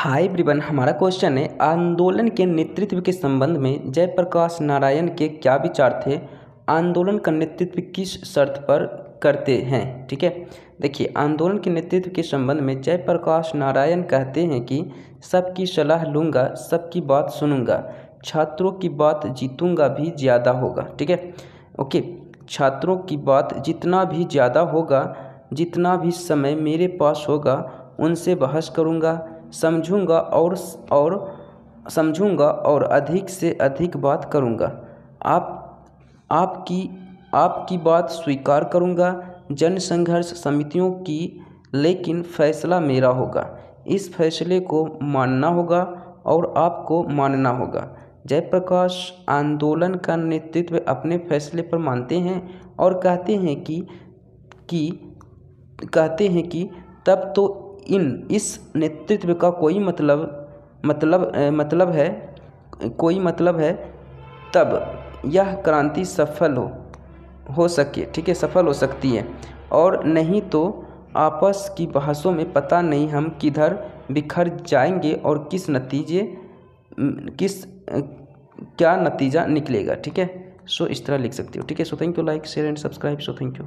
Hi everyone हमारा question है, आंदोलन के नेतृत्व के संबंध में जयप्रकाश नारायण के क्या विचार थे? आंदोलन का नेतृत्व किस शर्त पर करते हैं? ठीक है? देखिए, आंदोलन के नेतृत्व के संबंध में जयप्रकाश नारायण कहते हैं कि सबकी सलाह लूँगा, सबकी बात सुनूँगा, छात्रों की बात जीतूँगा भी ज़्यादा होगा। ठीक है? ओके, छात्रों की बात जितना भी ज़्यादा होगा, जितना भी समय मेरे पास होगा, उनसे बहस करूँगा समझूँगा और और समझूँगा और अधिक से अधिक बात करूँगा। आप, आपकी आपकी बात स्वीकार करूँगा जन संघर्ष समितियों की, लेकिन फैसला मेरा होगा। इस फैसले को मानना होगा और आपको मानना होगा। जयप्रकाश, आंदोलन का नेतृत्व अपने फैसले पर मानते हैं और कहते हैं कि कि, कहते हैं कि तब तो इन, इस नेतृत्व का कोई मतलब मतलब मतलब है, कोई मतलब है, तब यह क्रांति सफल हो हो सके, ठीक है, सफल हो सकती है। और नहीं तो आपस की बहसों में पता नहीं हम किधर बिखर जाएँगे और किस नतीजे किस क्या नतीजा निकलेगा, ठीक है? सो इस तरह लिख सकते हो, ठीक है? So thank you like share and subscribe so thank you